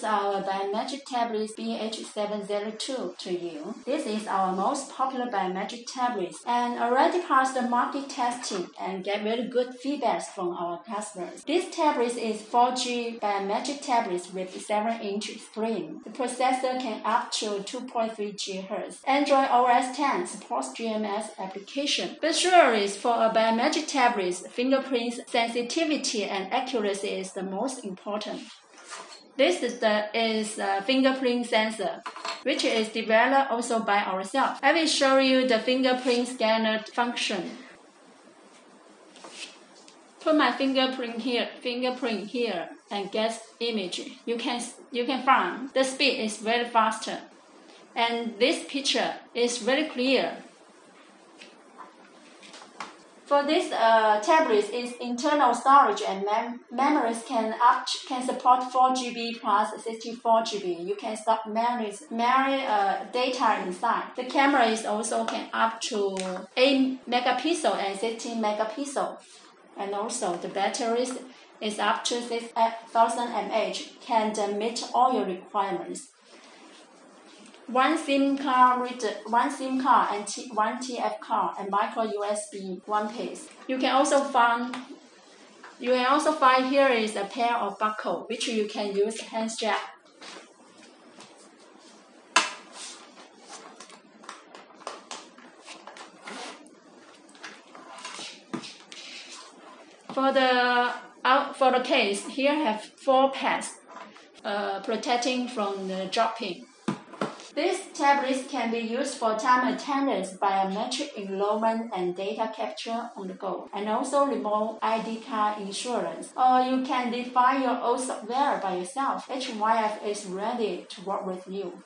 tablet BH702 to you. This is our most popular biometric tablet and already passed the market testing and get very good feedbacks from our customers. This tablet is 4G biometric tablet with 7-inch screen. The processor can up to 2.3 GHz. Android OS 10 supports GMS application. But sure is for a biometric tablet, fingerprint sensitivity and accuracy is the most important. This is the is fingerprint sensor, which is developed also by ourselves. I will show you the fingerprint scanner function. Put my fingerprint here, fingerprint here, and get image. You can you can find the speed is very faster, and this picture is very clear. For this uh, tablet, its internal storage and mem memories can up can support 4 GB plus 64 GB. You can store many, many uh, data inside. The camera is also can up to 8 megapixel and 16 megapixel. And also the battery is up to 6000 mAh, can meet all your requirements one SIM card reader, one SIM card and T, one TF card and micro USB one piece. You can also find you can also find here is a pair of buckle which you can use hand strap. For the out for the case, here have four pads uh, protecting from the dropping. These tablets can be used for time attendance, biometric enrollment, and data capture on the go, and also remote ID card insurance. Or you can define your own software by yourself. HYF is ready to work with you.